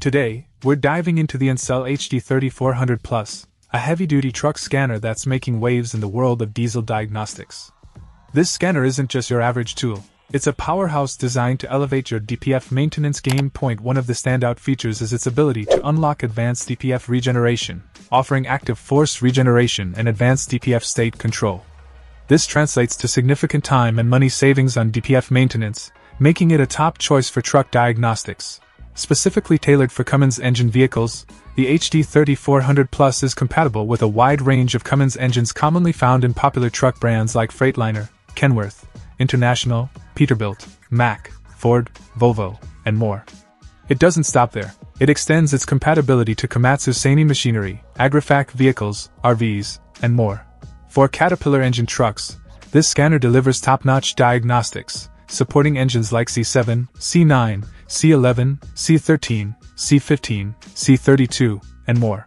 Today, we're diving into the Ancel HD 3400 Plus, a heavy duty truck scanner that's making waves in the world of diesel diagnostics. This scanner isn't just your average tool, it's a powerhouse designed to elevate your DPF maintenance game. Point one of the standout features is its ability to unlock advanced DPF regeneration, offering active force regeneration and advanced DPF state control. This translates to significant time and money savings on DPF maintenance, making it a top choice for truck diagnostics. Specifically tailored for Cummins engine vehicles, the HD 3400 Plus is compatible with a wide range of Cummins engines commonly found in popular truck brands like Freightliner, Kenworth, International, Peterbilt, Mack, Ford, Volvo, and more. It doesn't stop there. It extends its compatibility to Komatsu Sany machinery, Agrifac vehicles, RVs, and more. For Caterpillar engine trucks, this scanner delivers top-notch diagnostics, supporting engines like C7, C9, C11, C13, C15, C32, and more.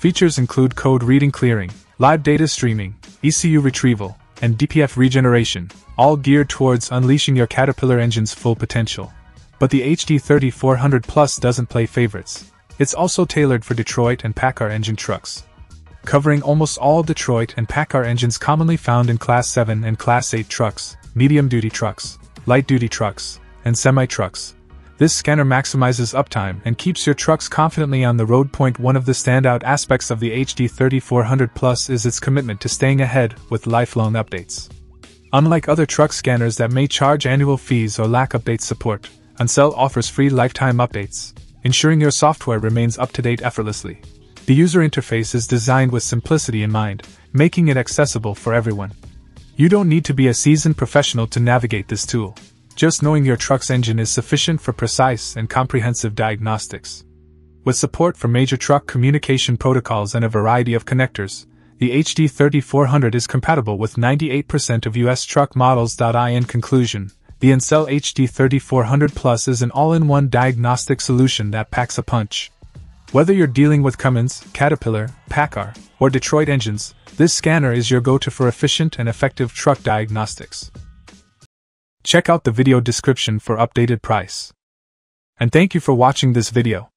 Features include code reading clearing, live data streaming, ECU retrieval, and DPF regeneration, all geared towards unleashing your Caterpillar engine's full potential. But the HD 3400 Plus doesn't play favorites. It's also tailored for Detroit and PACCAR engine trucks. Covering almost all Detroit and PACCAR engines commonly found in Class 7 and Class 8 trucks, medium duty trucks, light duty trucks, and semi trucks, this scanner maximizes uptime and keeps your trucks confidently on the road. Point one of the standout aspects of the HD 3400 Plus is its commitment to staying ahead with lifelong updates. Unlike other truck scanners that may charge annual fees or lack update support, Ancel offers free lifetime updates, ensuring your software remains up to date effortlessly. The user interface is designed with simplicity in mind, making it accessible for everyone. You don't need to be a seasoned professional to navigate this tool. Just knowing your truck's engine is sufficient for precise and comprehensive diagnostics. With support for major truck communication protocols and a variety of connectors, the HD 3400 is compatible with 98% of US truck models. In conclusion, the Ancel HD 3400 Plus is an all in one diagnostic solution that packs a punch. Whether you're dealing with Cummins, Caterpillar, PACCAR, or Detroit engines, this scanner is your go to for efficient and effective truck diagnostics. Check out the video description for updated price. And thank you for watching this video.